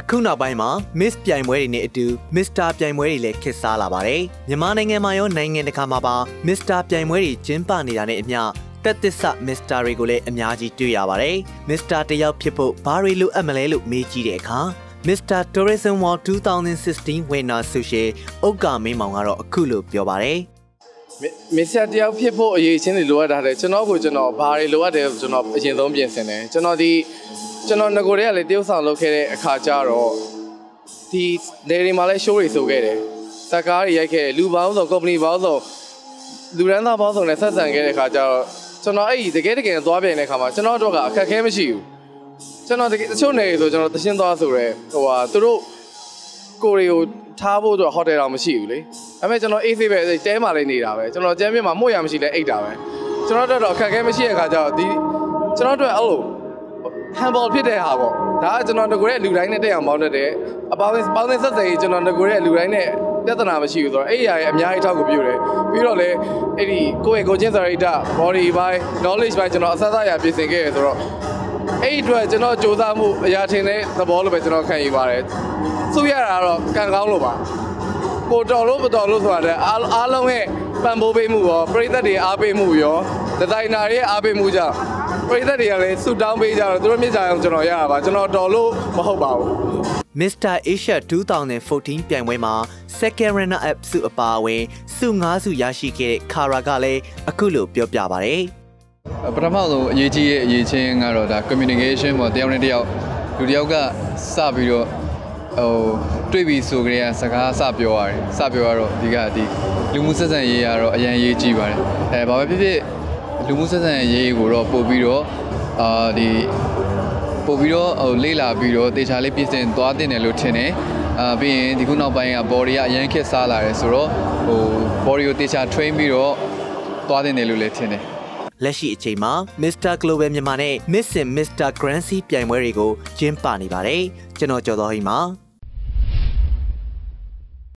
အခုနောက်ပိုင်းမှာ Miss ပြိုင်ပွဲတွေနဲ့အတူ Mr ပြိုင်ပွဲတွေလည်းခေတ်စားလာပါတယ်မြန်မာနိုင်ငံမှာရောနိုင်ငံတကာမှာပါ Mr ပြိုင်ပွဲတွေကျင်းပနေတာနဲ့အမျှတက်သစ္စာ Mr တွေကိုလည်းအများကြီးတွေ့ရပါတယ် Mr တယောက်ဖြစ်ဖို့ဘာတွေလိုအပ်မလဲလို့မေးကြည့်တဲ့အခါ Mr. Tourism World 2016 winner ဆိုရှင်ဥက္ကာမင်းမောင်ကတော့အခုလိုပြောပါတယ်မစ္စတာတယောက်ဖြစ်ဖို့အရေးချင်းတွေလိုအပ်တာတဲ့ကျွန်တော်ကိုကျွန်တော်ဘာတွေလိုအပ်တယ်ကျွန်တော်အရင်ဆုံးပြင်ဆင်တယ်ကျွန်တော်ဒီ ကျွန်တော်ငကိုတွေကလည်းတရုတ်ဆောင်လုပ်ခဲ့တဲ့အခါကျတော့ဒီနေရီမှာလည်း show တွေဆိုခဲ့တယ်စကားတွေရိုက်ခဲ့တယ်လူပေါင်းစုံ company ပေါင်းစုံလူရန်သားပေါင်းစုံနဲ့ဆက်ဆံခဲ့တဲ့အခါကျတော့ကျွန်တော်အဲ့ဒီတကယ်တကယ်သွားပြန်တဲ့အခါမှာကျွန်တော်တို့ကအခက်အခဲမရှိဘူးကျွန်တော်တကယ်တချို့နေရီဆိုကျွန်တော်တရှင်းသွားဆိုရဲဟိုဟာသူတို့ကိုရီကိုထားဖို့တော့ဟိုတယ်တော့မရှိဘူးလေဒါပေမဲ့ကျွန်တော်အေးဆေးပဲတဲမှာလေးနေတာပဲကျွန်တော်ကျမ်းပြမှာမှု့ရမရှိလဲအိတ်တာပဲကျွန်တော်တို့တော့အခက်အခဲမရှိတဲ့အခါကျတော့ဒီကျွန်တော်တို့အဲ့လို humble ဖြစ်တဲ့ဟာပေါ့ဒါကကျွန်တော်ငကိုရဲ့လူတိုင်းနဲ့တက်အောင်ပေါင်းတတ်တယ်အပေါင်းပေါင်းတဲ့ဆက်စပ်ရေးကျွန်တော်ငကိုရဲ့လူတိုင်းနဲ့ပြဿနာမရှိဘူးဆိုတော့အဲ့ဒီအရာရဲ့အများကြီးထောက်ကူပြုတယ်ပြီးတော့လည်းအဲ့ဒီကိုယ့်ရဲ့ကိုချင်းစာရိတ္တ body ဘိုင်း knowledge ဘိုင်းကျွန်တော်အစအစအရာပြင်ဆင်ခဲ့ရဆိုတော့အဲ့ဒီအတွက်ကျွန်တော်စူးစမ်းမှုအရာထင်တဲ့သဘောလိုပဲကျွန်တော်ခံယူပါတယ်သူရတာတော့ကံကောင်းလို့ပါကိုတော်လို့မတော်လို့ဆိုတာလည်းအားအားလုံးရဲ့ပံ့ပိုးပေးမှုရောပရိသတ်တွေအားပေးမှုရောဒီဇိုင်နာတွေရဲ့အားပေးမှုကြောင့် ပရိသတ်တွေကလည်းဆူတောင်းပေးကြတော့သူတို့မြစ်ကြအောင်ကျွန်တော်ရတာပါကျွန်တော်တော်လို့မဟုတ်ပါဘူး Mr. Asia 2014ပြိုင်ပွဲမှာ second runner up ဆုအပါအဝင်ဆု5ဆုရရှိခဲ့တဲ့ Kara ကလည်းအခုလိုပြောပြပါဗျ။ပထမဆုံးအရေးကြီးရဲ့အရေးချင်းကတော့ဒါ communication ပေါ့တယောက်နဲ့တယောက်လူတယောက်ကစပြီးတော့ဟိုတွေ့ပြီဆိုကြတဲ့စကားစပြောရတယ်စပြောရတော့ဒီကဒီလူမှုဆက်ဆံရေးကတော့အရန်ရေးကြည့်ပါတယ်အဲဘာပဲဖြစ်ဖြစ် လူမှုဆက်ဆံရေးကိုတော့ပို့ပြီးတော့အာဒီပို့ပြီးတော့ဟိုလေ့လာပြီးတော့တေချာလေးပြင်ဆင်သွားတင်တယ်လို့ထင်တယ်အာပြီးရင်ဒီခုနောက်ပိုင်းက body ကအရန်ခက်စားလာတယ်ဆိုတော့ဟို body ကိုတေချာ train ပြီးတော့သွားတင်တယ်လို့လည်းထင်တယ်လက်ရှိအချိန်မှာ Mr. Global မြန်မာနဲ့ Miss and Mr. Grand Prix ပြိုင်ပွဲတွေကိုကျင်းပနေပါတယ်။ကျွန်တော်ကျော်တော်ဟိမှာ